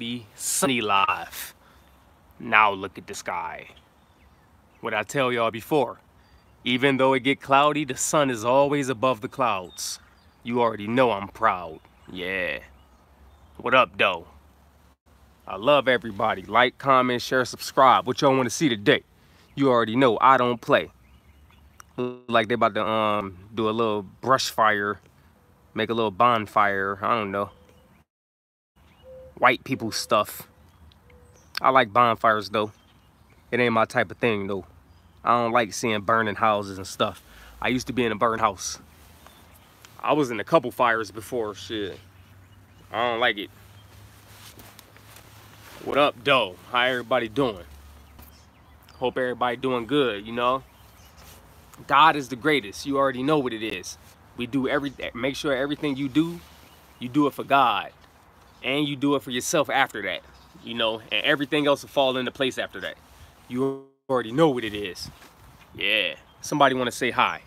be sunny life. Now look at the sky. What I tell y'all before, even though it get cloudy, the sun is always above the clouds. You already know I'm proud. Yeah. What up, though? I love everybody. Like, comment, share, subscribe. What y'all want to see today? You already know I don't play. Like they about to um do a little brush fire, make a little bonfire. I don't know. White people stuff. I like bonfires though. It ain't my type of thing though. I don't like seeing burning houses and stuff. I used to be in a burn house. I was in a couple fires before, shit. I don't like it. What up, though? How everybody doing? Hope everybody doing good, you know? God is the greatest. You already know what it is. We do every make sure everything you do, you do it for God. And you do it for yourself after that. You know, and everything else will fall into place after that. You already know what it is. Yeah. Somebody want to say hi.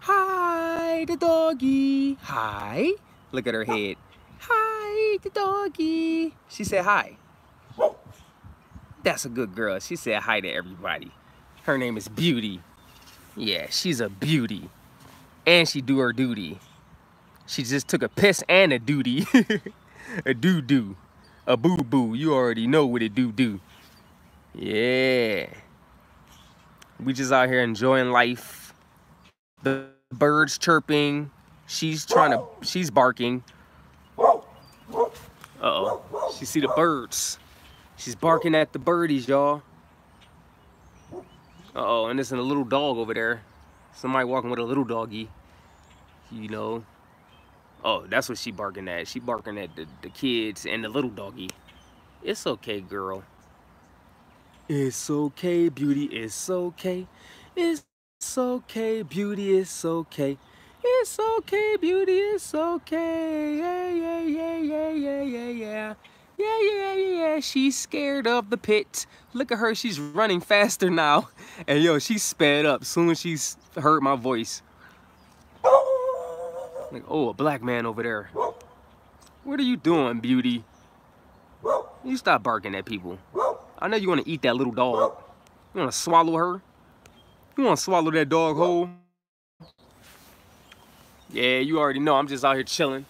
Hi, the doggy. Hi. Look at her head. Hi, the doggy. She said hi. That's a good girl. She said hi to everybody. Her name is Beauty. Yeah, she's a beauty. And she do her duty. She just took a piss and a duty. a doo-doo. A boo-boo. You already know what it do-do. Yeah. We just out here enjoying life. The birds chirping. She's trying to, she's barking. Uh-oh. She see the birds. She's barking at the birdies, y'all. Uh-oh, and there's a little dog over there. Somebody walking with a little doggy. You know. Oh, that's what she barking at. She barking at the, the kids and the little doggy. It's okay, girl. It's okay, beauty. It's okay. It's okay, beauty. It's okay. It's okay, beauty. It's okay. Yeah, yeah, yeah, yeah, yeah, yeah, yeah. Yeah, yeah, yeah, she's scared of the pit. Look at her, she's running faster now. And yo, she sped up soon as she heard my voice. Like, oh, a black man over there. What are you doing, beauty? You stop barking at people. I know you want to eat that little dog. You want to swallow her? You want to swallow that dog whole? Yeah, you already know. I'm just out here chilling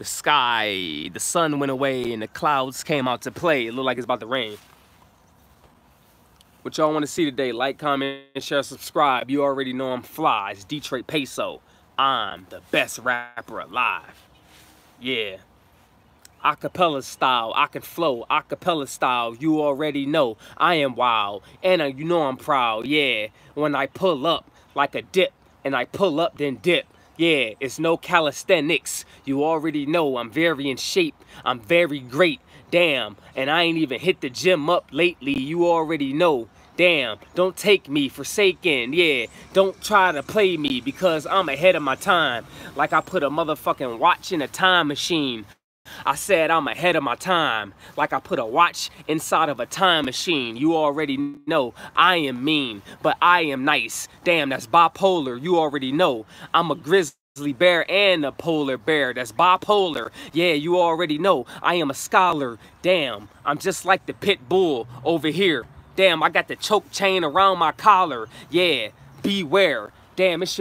the sky, the sun went away and the clouds came out to play. It looked like it's about to rain. What y'all want to see today, like, comment, share, subscribe. You already know I'm fly. It's Detroit Peso. I'm the best rapper alive. Yeah. Acapella style, I can flow, acapella style, you already know I am wild, and you know I'm proud, yeah. When I pull up like a dip, and I pull up then dip, yeah, it's no calisthenics. You already know I'm very in shape. I'm very great. Damn, and I ain't even hit the gym up lately. You already know. Damn, don't take me forsaken. Yeah, don't try to play me because I'm ahead of my time. Like I put a motherfucking watch in a time machine. I said I'm ahead of my time, like I put a watch inside of a time machine. You already know I am mean, but I am nice. Damn, that's bipolar. You already know I'm a grizzly bear and a polar bear. That's bipolar. Yeah, you already know I am a scholar. Damn, I'm just like the pit bull over here. Damn, I got the choke chain around my collar. Yeah, beware. Damn, it's your